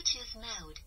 Bluetooth mode.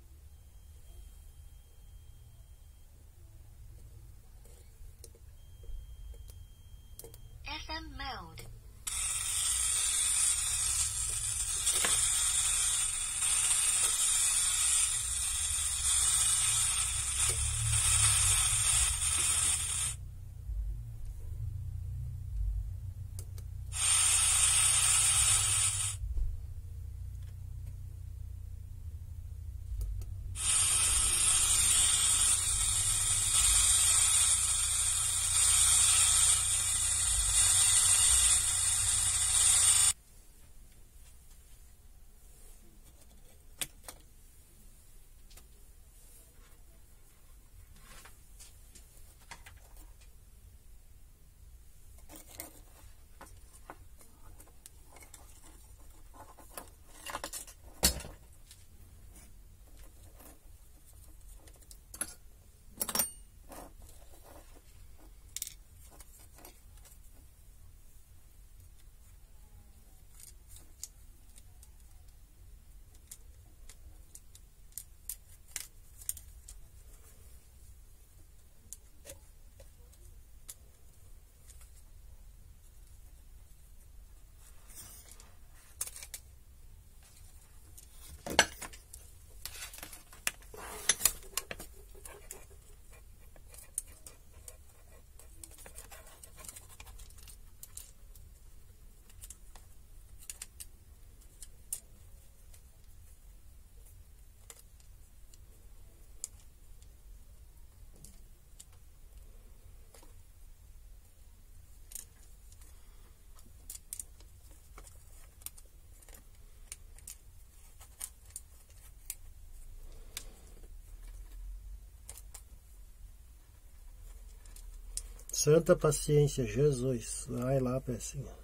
Santa paciência, Jesus. Vai lá, pecinha.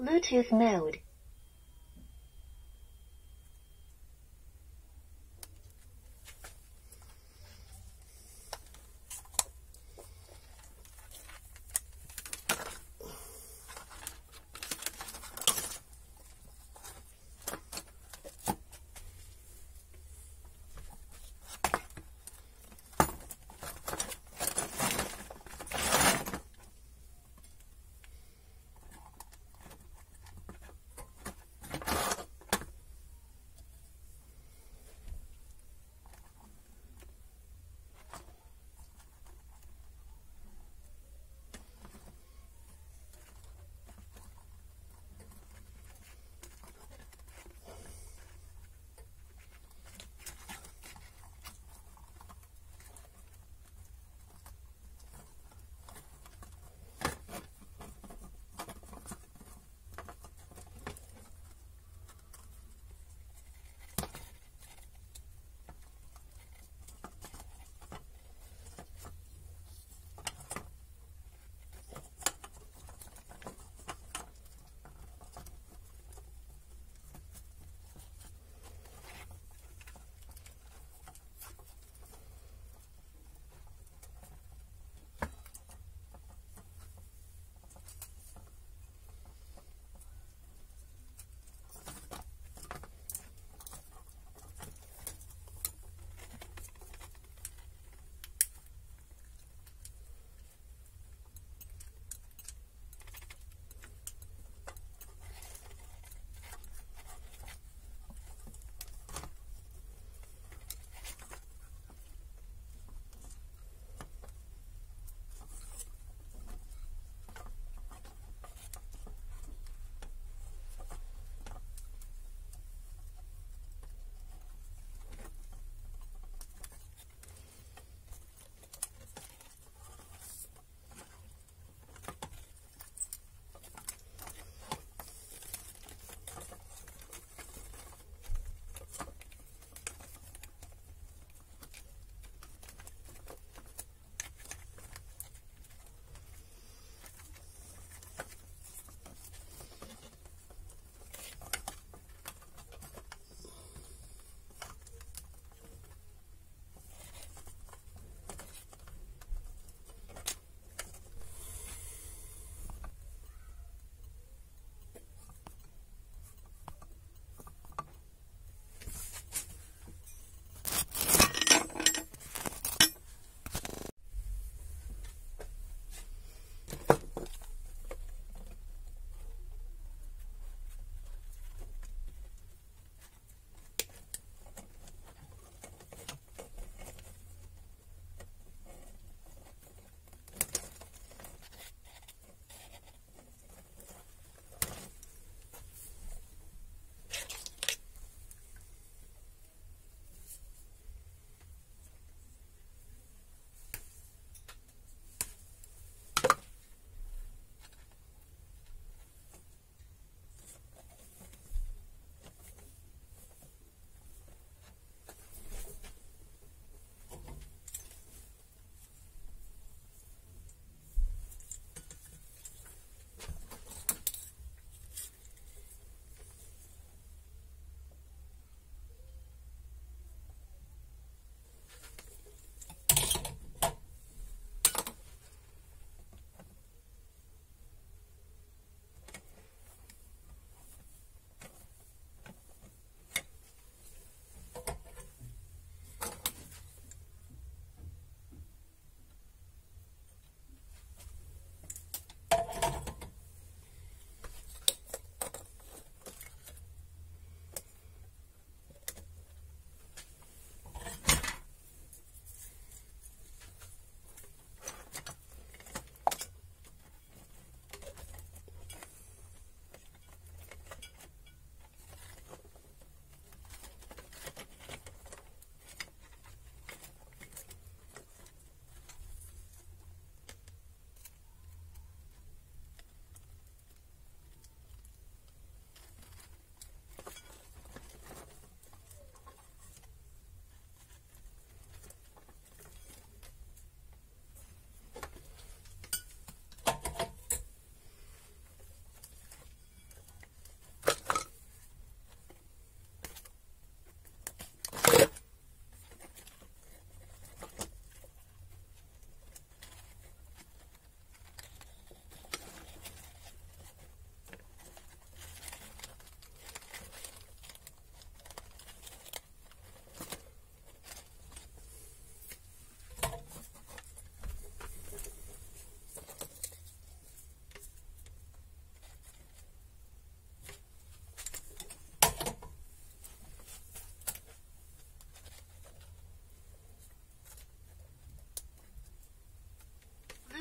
Bluetooth mode.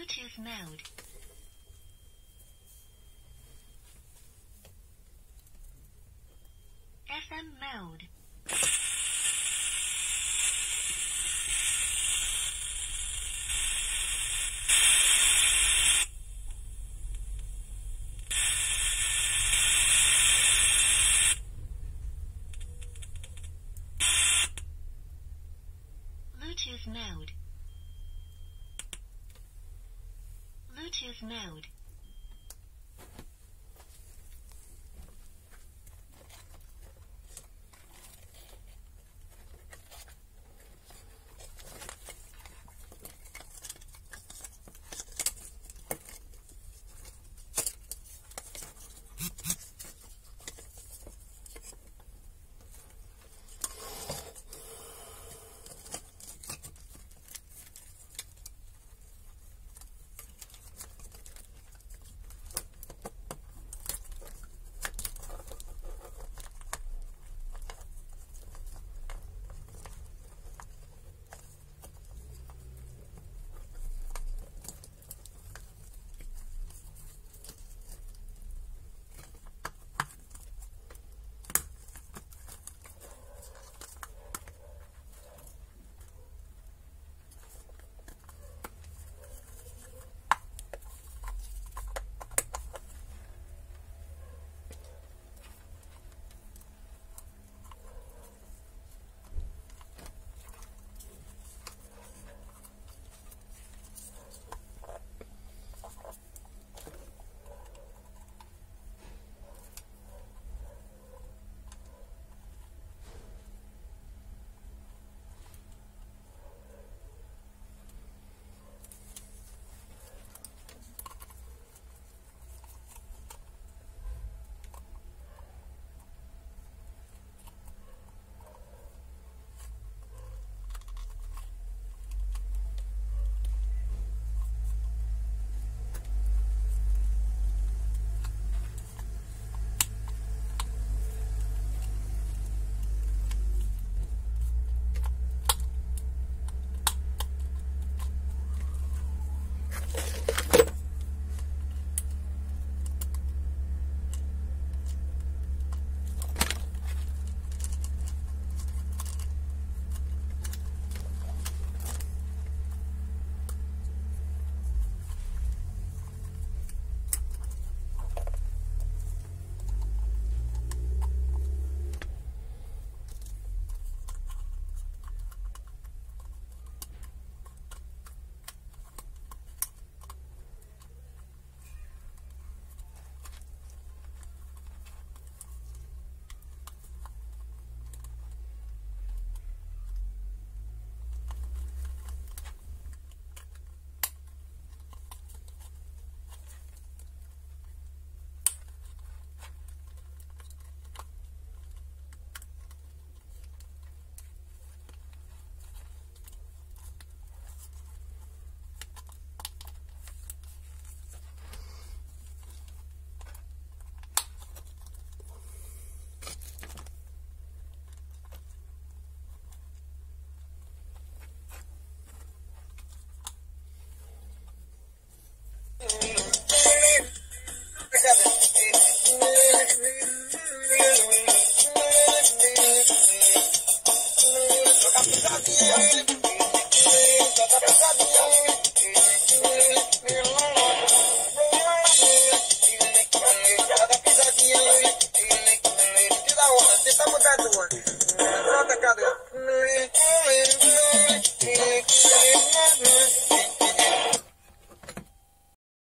Bluetooth mode. FM mode. Bluetooth mode. Bluetooth mode.